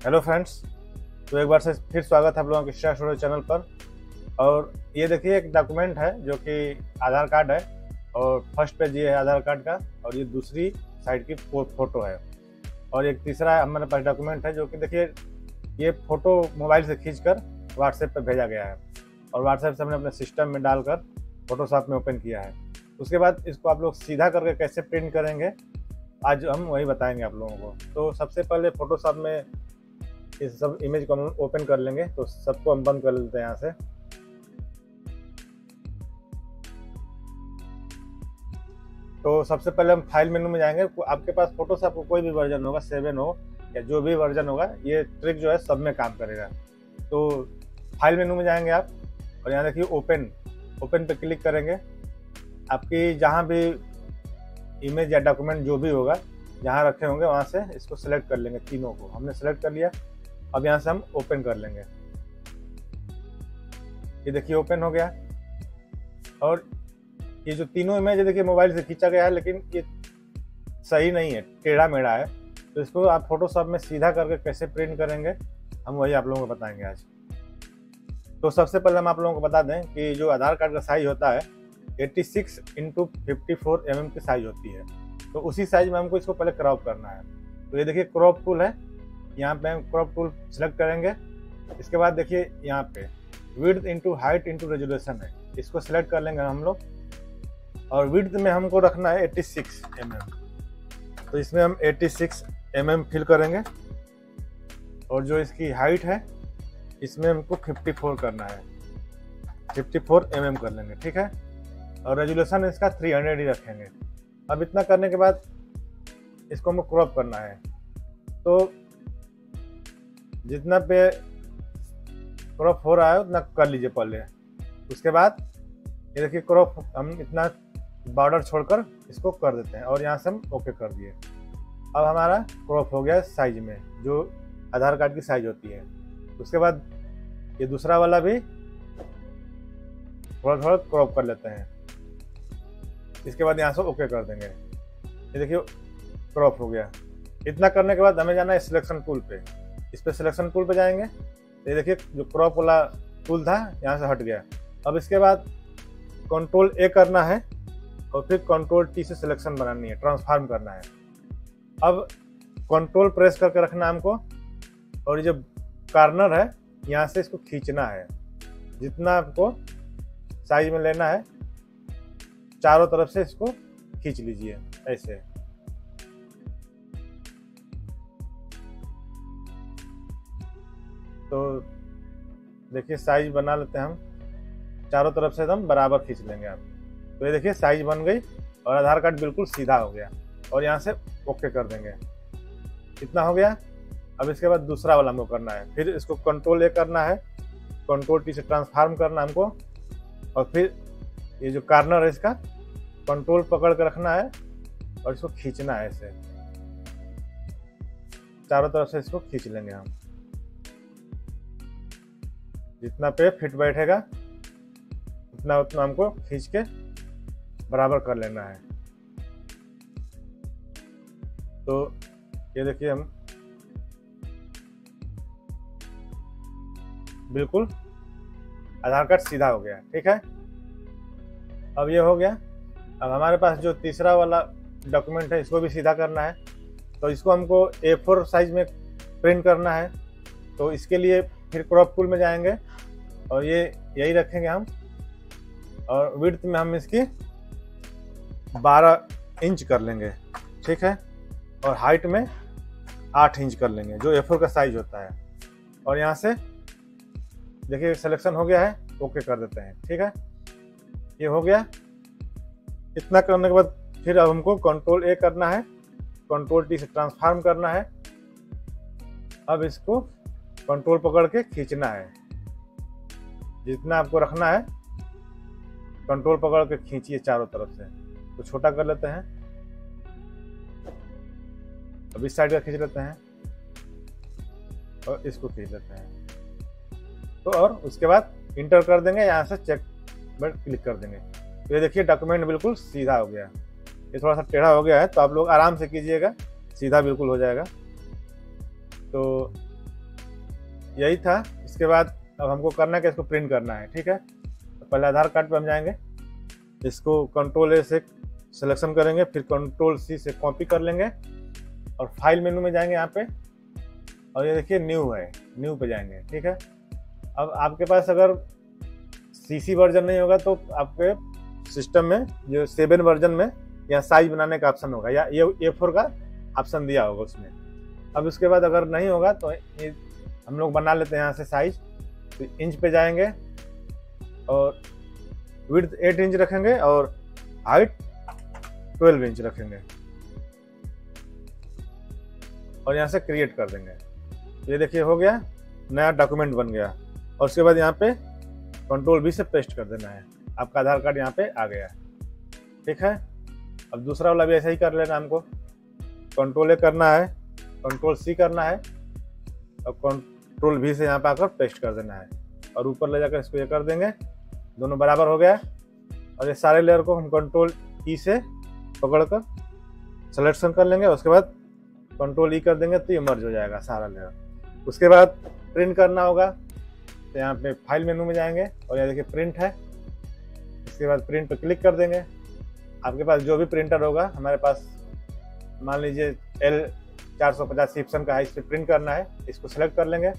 Hello friends तो एक बार से फिर स्वागत है आप लोगों के एक्स्ट्रा स्टोरेज चैनल पर। और ये देखिए एक डॉक्यूमेंट है जो कि आधार कार्ड है और फ़र्स्ट पेज ये है आधार कार्ड का और ये दूसरी साइड की फ़ोटो है। और एक तीसरा हमारे पास डॉक्यूमेंट है जो कि देखिए ये फ़ोटो मोबाइल से खींच कर व्हाट्सएप पर भेजा गया है। और व्हाट्सएप से हमने अपने सिस्टम में डालकर फोटोशॉप में ओपन किया है। उसके बाद इसको आप लोग सीधा करके कैसे प्रिंट करेंगे, आज हम वही बताएँगे आप लोगों को। तो सबसे पहले फोटोशॉप में इस सब इमेज को हम ओपन कर लेंगे तो सबको हम बंद कर लेते हैं यहाँ से। तो सबसे पहले हम फ़ाइल मेनू में जाएँगे आपके पास फोटोशॉप आपको कोई भी वर्जन होगा सेवन हो, या जो भी वर्जन होगा, ये ट्रिक जो है सब में काम करेगा। तो फ़ाइल मेनू में जाएँगे आप, और यहाँ देखिए ओपन ओपन पे क्लिक करेंगे। आपकी जहाँ भी इमेज या डॉक्यूमेंट जो भी होगा, जहाँ रखे होंगे, वहाँ से इसको सेलेक्ट कर लेंगे, तीनों को। हमने सेलेक्ट कर लिया अब यहाँ से हम ओपन कर लेंगे। ये देखिए ओपन हो गया। और ये जो तीनों इमेज देखिए मोबाइल से खींचा गया है, लेकिन ये सही नहीं है, टेढ़ा मेढ़ा है। तो इसको आप फोटोशॉप में सीधा करके कैसे प्रिंट करेंगे, हम वही आप लोगों को बताएँगे आज। तो सबसे पहले हम आप लोगों को बता दें कि जो आधार कार्ड का साइज़ होता है 86 सिक्स इंटू फिफ्टी की साइज़ होती है। तो उसी साइज़ में हमको इसको पहले क्रॉप करना है। तो ये देखिए क्रॉप टूल है। यहाँ पे हम क्रॉप टूल सेलेक्ट करेंगे। इसके बाद देखिए यहाँ पे width into height into resolution है। इसको सेलेक्ट कर लेंगे हम लोग। और विड्थ में हमको रखना है 86 सिक्स mm तो इसमें हम 86 सिक्स mm फिल करेंगे। और जो इसकी हाइट है, इसमें हमको 54 करना है। 54 फोर mm कर लेंगे, ठीक है? और रेजुलेशन इसका 300 ही रखेंगे। अब इतना करने के बाद इसको हमको क्रॉप करना है। तो जितना पे क्रॉप हो रहा है, उतना कर लीजिए पहले। उसके बाद, ये देखिए क्रॉप, हम इतना बॉर्डर छोड़कर इसको कर देते हैं और यहाँ से हम ओके कर दिए। अब हमारा क्रॉप हो गया साइज़ में, जो आधार कार्ड की साइज़ होती है। उसके बाद ये दूसरा वाला भी थोड़ा थोड़ा क्रॉप कर लेते हैं। इसके बाद यहाँ से ओके कर देंगे। ये देखिए, क्रॉप हो गया। इतना करने के बाद हमें जाना है सिलेक्शन टूल पे। इस पर सिलेक्शन टूल पर जाएँगे। ये देखिए, जो क्रॉप वाला टूल था, यहाँ से हट गया। अब इसके बाद कंट्रोल ए करना है और फिर कंट्रोल टी से सिलेक्शन बनानी है ट्रांसफार्म करना है। अब कंट्रोल प्रेस करके रखना है हमको और ये जो कार्नर है, यहाँ से इसको खींचना है। जितना आपको साइज़ में लेना है, चारों तरफ़ से इसको खींच लीजिए, ऐसे। तो देखिए साइज़ बना लेते हैं हम। चारों तरफ़ से एकदम बराबर खींच लेंगे आप। तो ये देखिए साइज़ बन गई और आधार कार्ड बिल्कुल सीधा हो गया और यहाँ से ओके कर देंगे। इतना हो गया। अब इसके बाद दूसरा वाला हमको करना है। फिर इसको कंट्रोल ए करना है। कंट्रोल टी से ट्रांसफार्म करना हमको। और फिर ये जो कार्नर है इसका कंट्रोल पकड़ कर रखना है और इसको खींचना है ऐसे। चारों तरफ़ से इसको खींच लेंगे हम। जितना पे फिट बैठेगा, उतना उतना हमको खींच के बराबर कर लेना है। तो ये देखिए हम बिल्कुल आधार कार्ड सीधा हो गया, ठीक है? अब ये हो गया। अब हमारे पास जो तीसरा वाला डॉक्यूमेंट है, इसको भी सीधा करना है। तो इसको हमको ए फोर साइज़ में प्रिंट करना है। तो इसके लिए फिर क्रॉप टूल में जाएँगे। और ये, यही रखेंगे हम। और विड्थ में हम इसकी 12 इंच कर लेंगे, ठीक है? और हाइट में 8 इंच कर लेंगे, जो ए का साइज़ होता है। और यहाँ से, देखिए सिलेक्शन हो गया है ओके कर देते हैं, ठीक है? ये हो गया। इतना करने के बाद फिर अब हमको कंट्रोल ए करना है कंट्रोल टी से ट्रांसफार्म करना है। अब इसको कंट्रोल पकड़ के खींचना है। जितना आपको रखना है कंट्रोल पकड़ के खींचिए चारों तरफ़ से। तो छोटा कर लेते हैं। अब इस साइड का खींच लेते हैं और इसको खींच लेते हैं। तो और उसके बाद इंटर कर देंगे, यहाँ से चेक पर क्लिक कर देंगे। तो ये देखिए डॉक्यूमेंट बिल्कुल सीधा हो गया। ये थोड़ा सा टेढ़ा हो गया है तो आप लोग आराम से कीजिएगा, सीधा बिल्कुल हो जाएगा। तो यही था। इसके बाद अब हमको करना है कि इसको प्रिंट करना है, ठीक है? तो पहले आधार कार्ड पे हम जाएँगे। इसको कंट्रोल ए से सिलेक्शन करेंगे, फिर कंट्रोल सी से कॉपी कर लेंगे। और फ़ाइल मेनू में जाएँगे यहाँ पे। और ये देखिए न्यू है न्यू पे जाएँगे, ठीक है? अब आपके पास अगर सीसी वर्जन नहीं होगा तो आपके सिस्टम में, जो सेवन वर्जन में, या साइज़ बनाने का ऑप्शन होगा, या ये ए फोर का ऑप्शन दिया होगा उसमें। अब उसके बाद अगर नहीं होगा तो ये हम लोग बना लेते हैं यहाँ से साइज़ इंच पे जाएँगे और विड्थ एट इंच रखेंगे और हाइट ट्वेल्व इंच रखेंगे। और यहाँ से क्रिएट कर देंगे। ये देखिए, हो गया, नया डॉक्यूमेंट बन गया। और उसके बाद यहाँ पे कंट्रोल बी से पेस्ट कर देना है। आपका आधार कार्ड यहाँ पे आ गया ठीक है? अब दूसरा वाला भी ऐसा ही कर लेना हमको। कंट्रोल ए करना है कंट्रोल सी करना है और कंट्रोल भी से यहाँ पे आकर पेस्ट कर देना है। और ऊपर ले जाकर इसको ये कर देंगे। दोनों बराबर हो गया और ये सारे लेयर को हम कंट्रोल ई से पकड़ कर सिलेक्शन कर लेंगे। उसके बाद कंट्रोल ई कर देंगे तो ये मर्ज हो जाएगा सारा लेयर उसके बाद प्रिंट करना होगा। तो यहाँ पे फ़ाइल मेनू में जाएँगे और यहाँ देखिए प्रिंट है। इसके बाद प्रिंट पर क्लिक कर देंगे। आपके पास जो भी प्रिंटर होगा, हमारे पास मान लीजिए एल चार सौ पचास का है इस पर प्रिंट करना है, इसको सेलेक्ट कर लेंगे।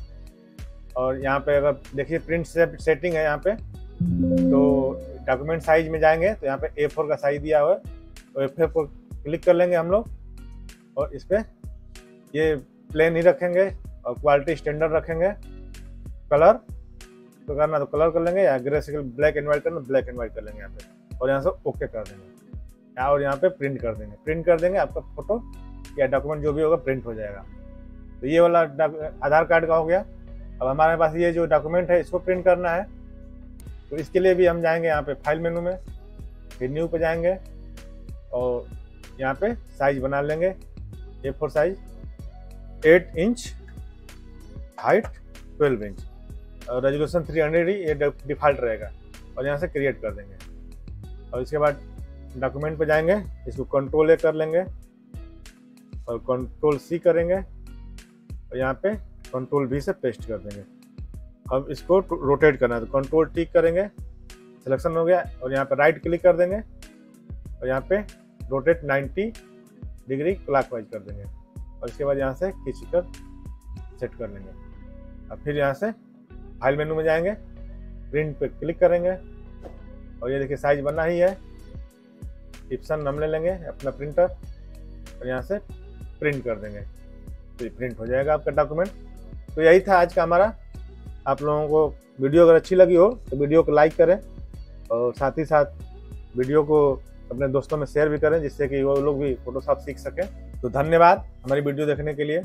और यहाँ पे अगर देखिए प्रिंट सेटिंग है यहाँ पे तो डॉक्यूमेंट साइज़ में जाएँगे तो यहाँ पे ए फोर का साइज़ दिया हुआ है। तो ए फोर पर क्लिक कर लेंगे हम लोग और इस पर ये प्लेन ही रखेंगे और क्वालिटी स्टैंडर्ड रखेंगे। कलर तो करना तो कलर कर लेंगे या ग्रे से ब्लैक एंड व्हाइट करना ब्लैक एंड व्हाइट कर लेंगे यहाँ पे और यहाँ से ओके कर देंगे। और यहाँ पे प्रिंट कर देंगे। प्रिंट कर देंगे, आपका फ़ोटो या डॉक्यूमेंट जो भी होगा प्रिंट हो जाएगा। तो ये वाला आधार कार्ड का हो गया। अब हमारे पास ये जो डॉक्यूमेंट है, इसको प्रिंट करना है। तो इसके लिए भी हम जाएँगे यहाँ पे फ़ाइल मेनू में, फिर न्यू पे जाएँगे और यहाँ पे साइज़ बना लेंगे। A four size eight inch height twelve inch और रेजोल्यूशन थ्री हंड्रेड ही, ये डिफ़ॉल्ट रहेगा। और यहाँ से क्रिएट कर देंगे। और इसके बाद डॉक्यूमेंट पे जाएँगे, इसको कंट्रोल ए कर लेंगे और कंट्रोल सी करेंगे। और यहाँ पे कंट्रोल भी से पेस्ट कर देंगे। अब इसको रोटेट करना है तो कंट्रोल टिक करेंगे सिलेक्शन हो गया, और यहाँ पे राइट क्लिक कर देंगे, और यहाँ पे रोटेट 90 डिग्री क्लॉकवाइज कर देंगे, और इसके बाद यहाँ से खींच कर सेट कर लेंगे। अब फिर यहाँ से फ़ाइल मेनू में जाएँगे प्रिंट पे क्लिक करेंगे, और ये देखिए साइज़ बना ही है। टिप्सन हम ले लेंगे, अपना प्रिंटर और यहाँ से प्रिंट कर देंगे। तो ये प्रिंट हो जाएगा आपका डॉक्यूमेंट तो यही था आज का हमारा। आप लोगों को वीडियो अगर अच्छी लगी हो तो वीडियो को लाइक करें और साथ ही साथ वीडियो को अपने दोस्तों में शेयर भी करें, जिससे कि वो लोग भी फोटोशॉप सीख सकें। तो धन्यवाद हमारी वीडियो देखने के लिए।